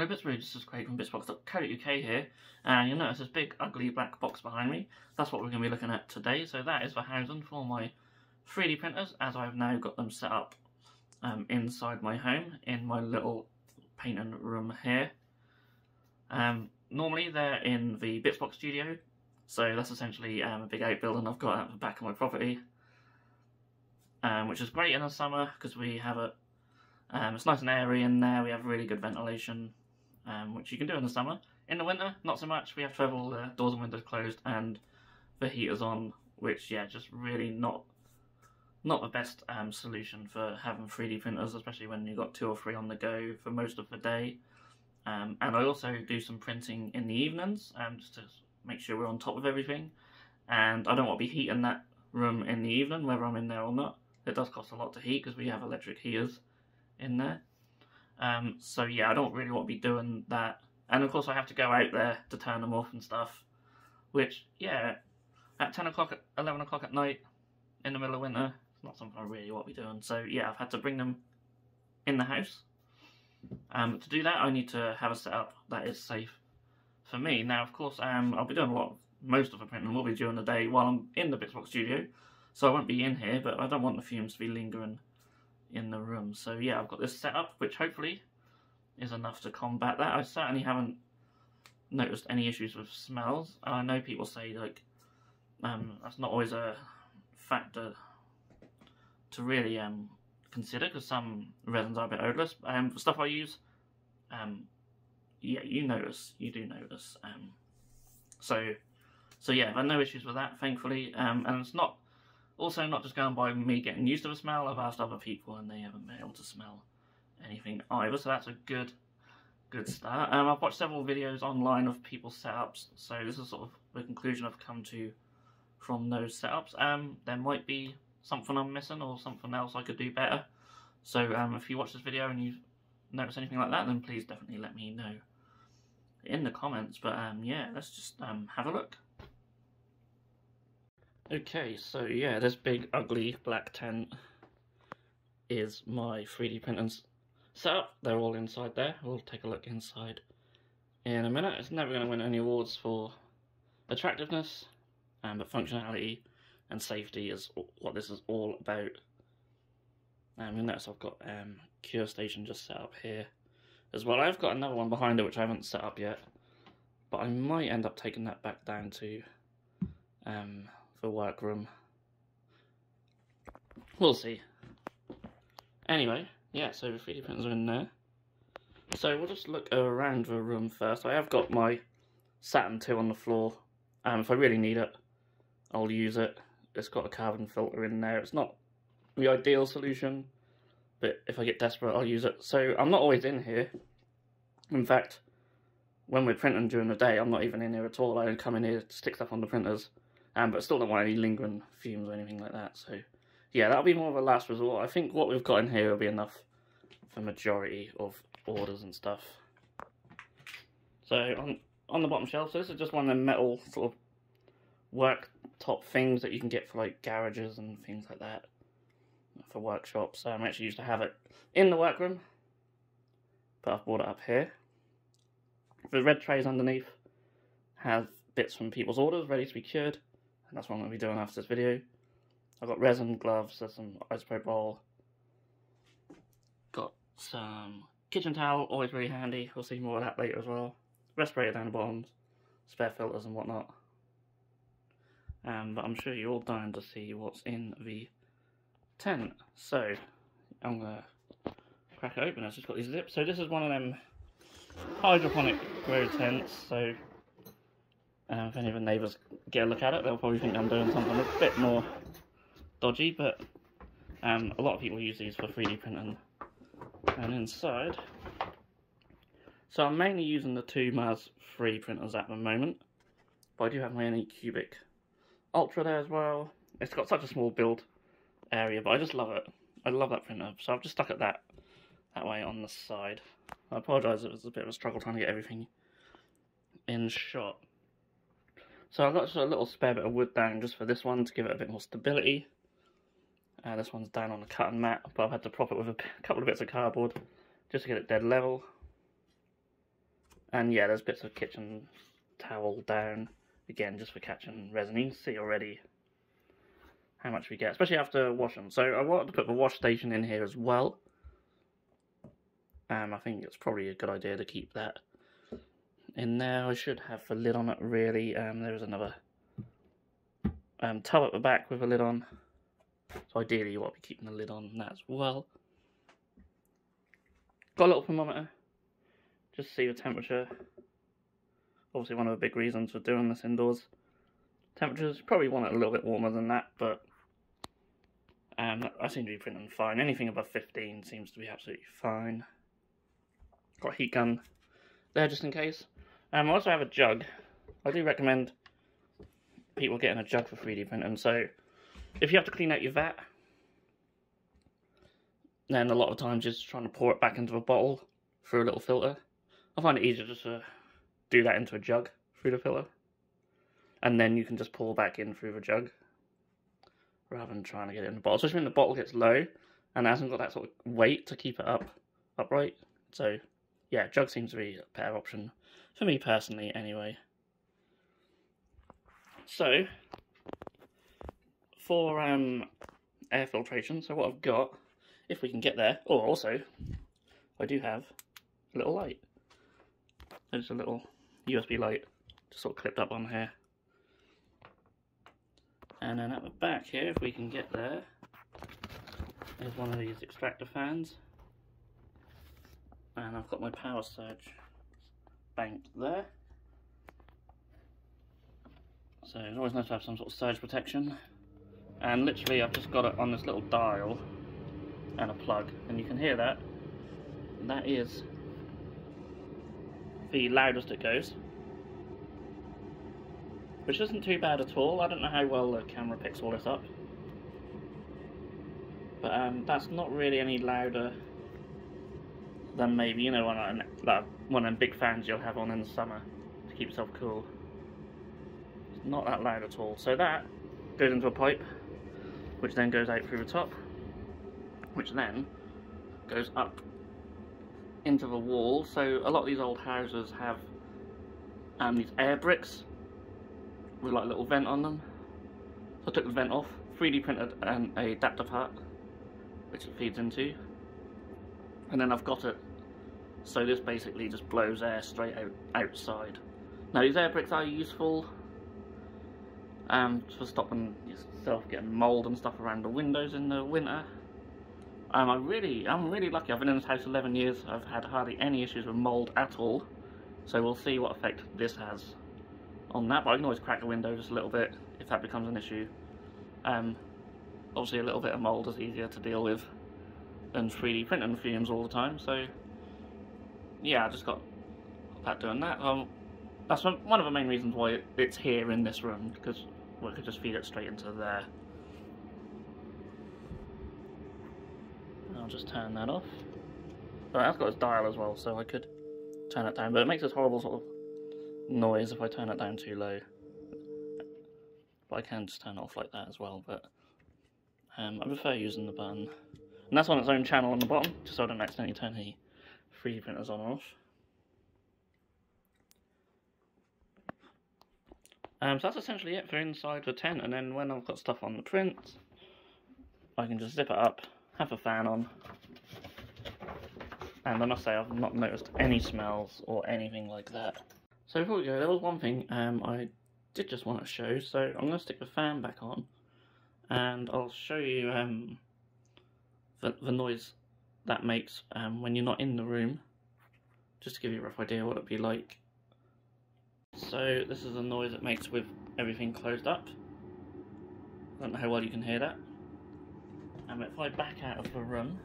Hello Bitsbridge, this is Craig from Bitzbox.co.uk here, and you'll notice this big ugly black box behind me. That's what we're going to be looking at today, so that is the housing for my 3D printers, as I've now got them set up um, inside my home, in my little painting room here. Um, normally they're in the Bitzbox studio, so that's essentially um, a big outbuilding I've got at the back of my property, um, which is great in the summer, because we have a um, it's nice and airy in there, we have really good ventilation, um, which you can do in the summer. In the winter, not so much. We have to have all the doors and windows closed and the heaters on, which yeah, just really not not the best um, solution for having 3D printers, especially when you've got two or three on the go for most of the day. Um, and I also do some printing in the evenings, um, just to make sure we're on top of everything. And I don't want to be heating that room in the evening, whether I'm in there or not. It does cost a lot to heat because we have electric heaters in there. Um, so yeah, I don't really want to be doing that. And of course I have to go out there to turn them off and stuff. Which, yeah, at 10 o'clock, at 11 o'clock at night, in the middle of winter, it's not something I really want to be doing. So yeah, I've had to bring them in the house. Um, to do that, I need to have a setup that is safe for me. Now, of course, um, I'll be doing a lot, most of the printing will be during the day while I'm in the Bitzbox studio. So I won't be in here, but I don't want the fumes to be lingering in the room. So yeah, I've got this set up, which hopefully is enough to combat that. I certainly haven't noticed any issues with smells. I know people say like um, that's not always a factor to really um, consider because some resins are a bit odorless. Um, stuff I use, um, yeah, you notice, you do notice. Um, so, so yeah, I've had no issues with that, thankfully. Um, and it's not also, not just going by me getting used to the smell, I've asked other people and they haven't been able to smell anything either, so that's a good good start. Um, I've watched several videos online of people's setups, so this is sort of the conclusion I've come to from those setups. Um, there might be something I'm missing or something else I could do better. So um, if you watch this video and you notice anything like that, then please definitely let me know in the comments. But um, yeah, let's just um, have a look. Okay, so yeah, this big ugly black tent is my 3D printers setup. They're all inside there. We'll take a look inside in a minute. It's never going to win any awards for attractiveness, um, but functionality and safety is what this is all about. Um, you'll notice I've got um, Cure Station just set up here as well. I've got another one behind it which I haven't set up yet, but I might end up taking that back down to um, the workroom. We'll see. Anyway, yeah, so the 3D printers are in there. So we'll just look around the room first. I have got my Saturn 2 on the floor. Um, if I really need it, I'll use it. It's got a carbon filter in there. It's not the ideal solution, but if I get desperate, I'll use it. So I'm not always in here. In fact, when we're printing during the day, I'm not even in here at all. I come in here to stick stuff on the printers um, but still don't want any lingering fumes or anything like that. So, yeah, that'll be more of a last resort. I think what we've got in here will be enough for majority of orders and stuff. So, on, on the bottom shelf, so this is just one of the metal sort of worktop things that you can get for, like, garages and things like that. For workshops. Um, I actually used to have it in the workroom. But I've brought it up here. The red trays underneath have bits from people's orders ready to be cured. And that's what I'm going to be doing after this video. I've got resin, gloves, there's some isopropyl. Got some kitchen towel, always really handy. We'll see more of that later as well. Respirator down the bottom, spare filters and whatnot. Um, but I'm sure you're all dying to see what's in the tent. So, I'm going to crack it open. I've just got these zips. So this is one of them hydroponic grow tents. So uh, if any of the neighbours get a look at it, they'll probably think I'm doing something a bit more dodgy, but um, a lot of people use these for 3D printing. And inside, so I'm mainly using the two Mars 3 printers at the moment, but I do have my Anycubic Ultra there as well. It's got such a small build area, but I just love it. I love that printer, so I've just stuck it that that way on the side. I apologise, it was a bit of a struggle trying to get everything in shot. So I've got just a little spare bit of wood down just for this one to give it a bit more stability. Uh, this one's down on a cutting mat, but I've had to prop it with a couple of bits of cardboard just to get it dead level. And yeah, there's bits of kitchen towel down, again, just for catching resin. You can see already how much we get, especially after washing. So I wanted to put the wash station in here as well. Um, I think it's probably a good idea to keep that in there. I should have the lid on it really. Um, there is another um, tub at the back with a lid on. So ideally you want to be keeping the lid on that as well. Got a little thermometer. Just to see the temperature. Obviously one of the big reasons for doing this indoors. Temperatures, probably want it a little bit warmer than that, but um, I seem to be printing fine. Anything above 15 seems to be absolutely fine. Got a heat gun there just in case. Um, I also have a jug. I do recommend people getting a jug for 3D printing. So if you have to clean out your vat, then a lot of times just trying to pour it back into a bottle through a little filter. I find it easier just to do that into a jug through the filter. And then you can just pour back in through the jug rather than trying to get it in the bottle. Especially when the bottle gets low and hasn't got that sort of weight to keep it up upright. So yeah, jug seems to be a better option for me personally anyway. So, for um, air filtration, so what I've got, if we can get there, or also, I do have a little light. There's a little USB light just sort of clipped up on here. And then at the back here, if we can get there, there's one of these extractor fans and I've got my power surge banked there. So it's always nice to have some sort of surge protection. And literally I've just got it on this little dial and a plug and you can hear that. That is the loudest it goes. Which isn't too bad at all. I don't know how well the camera picks all this up. But um, that's not really any louder than maybe, you know, one of, like, one of them big fans you'll have on in the summer to keep yourself cool. It's not that loud at all. So that goes into a pipe, which then goes out through the top, which then goes up into the wall. So a lot of these old houses have um, these air bricks with like a little vent on them. So I took the vent off, 3D printed an adapter part, which it feeds into, and then I've got it so this basically just blows air straight out outside. Now these air bricks are useful um, for stopping yourself getting mould and stuff around the windows in the winter. Um, I really, I'm really lucky. I've been in this house 11 years. I've had hardly any issues with mould at all. So we'll see what effect this has on that. But I can always crack the window just a little bit if that becomes an issue. Um, obviously a little bit of mould is easier to deal with than 3D printing fumes all the time. So yeah, I just got that doing that. Um, that's one of the main reasons why it's here in this room, because we could just feed it straight into there. I'll just turn that off. But that's got its dial as well, so I could turn it down. But it makes this horrible sort of noise if I turn it down too low. But I can just turn it off like that as well, but um, I prefer using the button. And that's on its own channel on the bottom, just so I don't accidentally turn the 3D printers on and off. Um, so that's essentially it for inside the tent, and then when I've got stuff on the print, I can just zip it up, have a fan on, and I must say I've not noticed any smells or anything like that. So before we go, there was one thing um, I did just want to show, so I'm going to stick the fan back on, and I'll show you um, the, the noise that makes um, when you're not in the room. Just to give you a rough idea what it'd be like. So this is the noise it makes with everything closed up. I don't know how well you can hear that. And if I back out of the room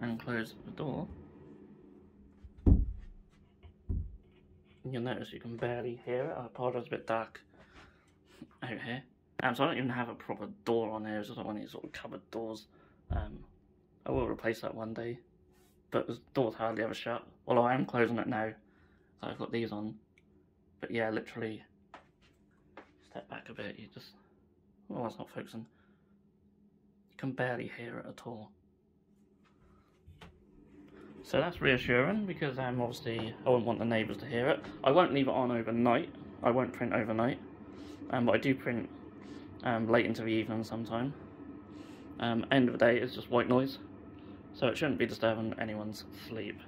and close the door, you'll notice you can barely hear it. I apologise, it's a bit dark out here. Um, so I don't even have a proper door on here, it's just one of these sort of cupboard doors. Um, I will replace that one day. But the door's hardly ever shut. Although I am closing it now. So I've got these on. But yeah, literally, step back a bit, you just, oh, that's not focusing. You can barely hear it at all. So that's reassuring because um, obviously I wouldn't want the neighbours to hear it. I won't leave it on overnight. I won't print overnight. Um, but I do print um, late into the evening sometime. Um, end of the day, it's just white noise. So it shouldn't be disturbing anyone's sleep.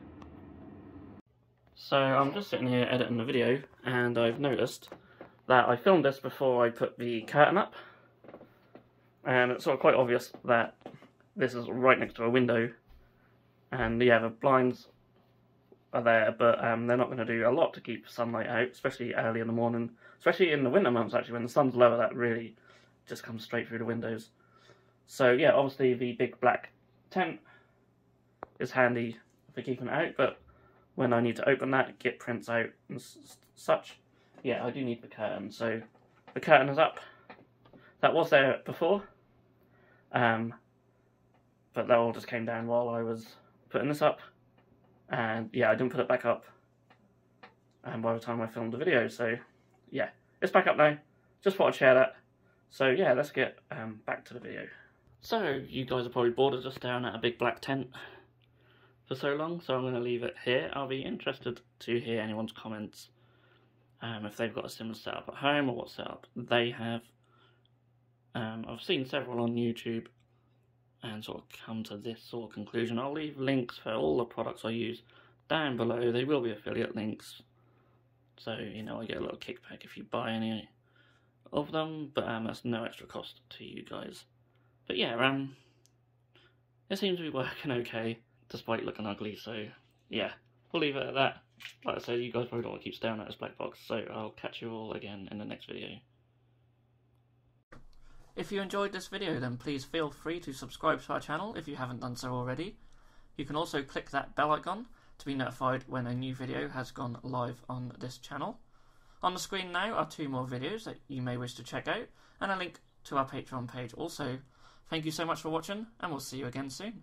So I'm just sitting here editing the video and I've noticed that I filmed this before I put the curtain up. And it's sort of quite obvious that this is right next to a window. And yeah, the blinds are there, but um, they're not going to do a lot to keep sunlight out, especially early in the morning. Especially in the winter months, actually, when the sun's lower, that really just comes straight through the windows. So yeah, obviously the big black tent is handy for keeping it out, but when I need to open that, get prints out and such, yeah, I do need the curtain. So the curtain is up. That was there before, um, but that all just came down while I was putting this up. And yeah, I didn't put it back up and by the time I filmed the video. So yeah, it's back up now. Just thought I'd share that. So yeah, let's get um, back to the video. So you guys are probably bored of just staring at a big black tent for so long, so I'm going to leave it here. I'll be interested to hear anyone's comments um, if they've got a similar setup at home or what setup they have. Um, I've seen several on YouTube and sort of come to this sort of conclusion. I'll leave links for all the products I use down below. They will be affiliate links, so you know I get a little kickback if you buy any of them, but um, that's no extra cost to you guys. But yeah, um, it seems to be working okay despite looking ugly. So yeah, we'll leave it at that. Like I said, you guys probably don't want to keep staring at this black box, so I'll catch you all again in the next video. If you enjoyed this video then please feel free to subscribe to our channel if you haven't done so already. You can also click that bell icon to be notified when a new video has gone live on this channel. On the screen now are two more videos that you may wish to check out and a link to our Patreon page also. Thank you so much for watching and we'll see you again soon.